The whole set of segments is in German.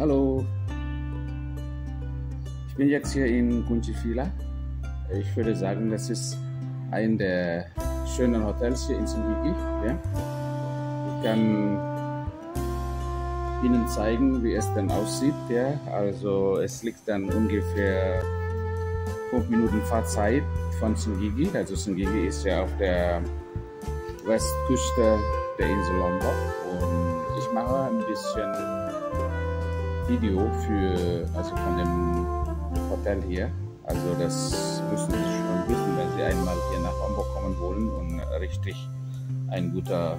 Hallo, ich bin jetzt hier in Kunchifila. Ich würde sagen, das ist ein der schönen Hotels hier in Singigi. Ja. Ich kann Ihnen zeigen, wie es denn aussieht. Ja. Also es liegt dann ungefähr 5 Minuten Fahrzeit von Singigi. Also Singigi ist ja auf der Westküste der Insel Lombok und ich mache ein bisschen Video für, also von dem Hotel hier. Also das müssen Sie schon wissen, wenn Sie einmal hier nach Lombok kommen wollen und richtig ein guter,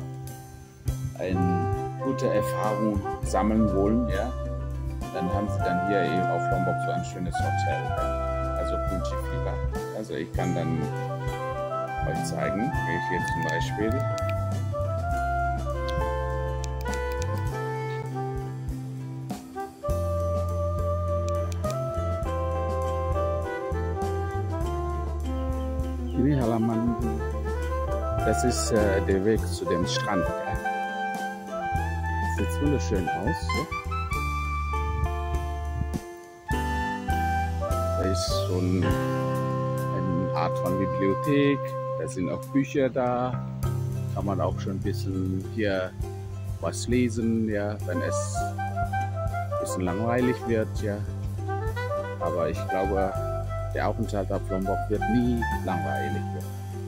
eine gute Erfahrung sammeln wollen, ja, dann haben Sie dann hier eben auf Lombok so ein schönes Hotel, also Punchi Fila. Also ich kann dann euch zeigen, wie ich hier zum Beispiel Ini halaman, das ist äh, der Weg zu dem Strand. Sieht wunderschön aus. Ja. Da ist so ein, eine Art von Bibliothek, da sind auch Bücher da. Kann man auch schon ein bisschen hier was lesen, ja, wenn es ein bisschen langweilig wird. Ja. Aber ich glaube, der Aufenthalt auf Lombok wird nie langweilig.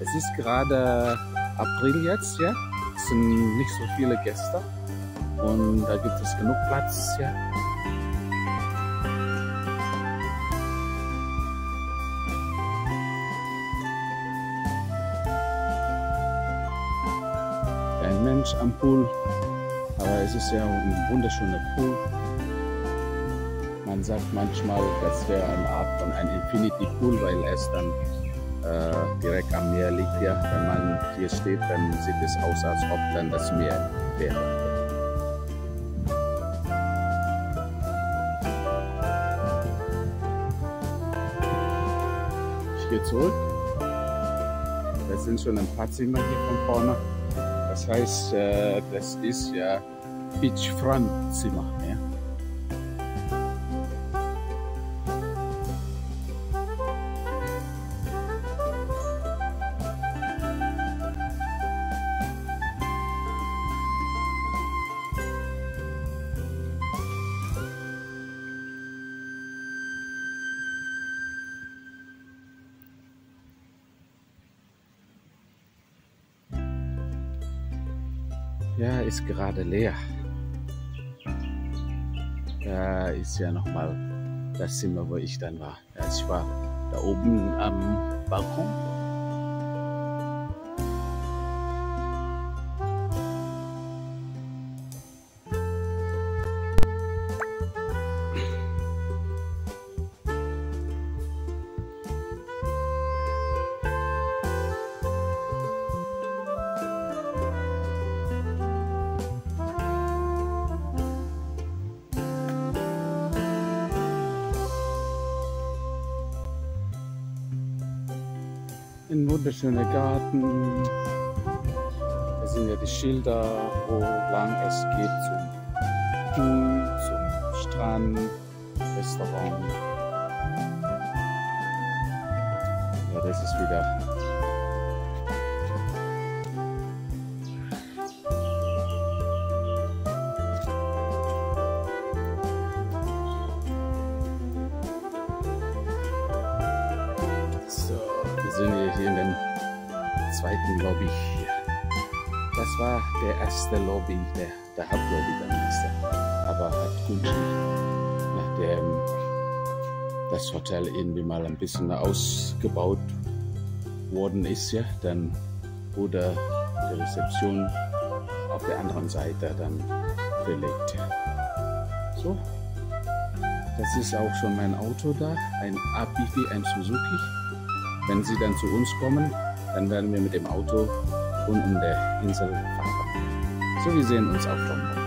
Es ist gerade April jetzt, ja. Es sind nicht so viele Gäste und da gibt es genug Platz, ja. Ein Mensch am Pool, aber es ist ja ein wunderschöner Pool. Man sagt manchmal, das wäre eine Art von einem Infinity Pool, weil es dann äh, direkt am Meer liegt. Ja. Wenn man hier steht, dann sieht es aus, als ob dann das Meer wäre. Ich gehe zurück. Das sind schon ein paar Zimmer hier von vorne. Das heißt, äh, das ist ja Beachfront Zimmer. Ja. Ja, ist gerade leer. Da ist ja nochmal das Zimmer, wo ich dann war. Ja, ich war da oben am Balkon. Ein wunderschöner Garten. Da sind ja die Schilder, wo lang es geht zum Pool, zum Strand, Restaurant. Ja, das ist wieder wir sind hier, hier in dem zweiten Lobby. Das war der erste Lobby, der, der Hauptlobby dann ist er. Aber hat gut, nachdem das Hotel irgendwie mal ein bisschen ausgebaut worden ist, ja, dann wurde die Rezeption auf der anderen Seite dann verlegt. Ja. So, das ist auch schon mein Auto da, ein APV, ein Suzuki. Wenn Sie dann zu uns kommen, dann werden wir mit dem Auto unten der Insel fahren. So, wir sehen uns auf Lombok.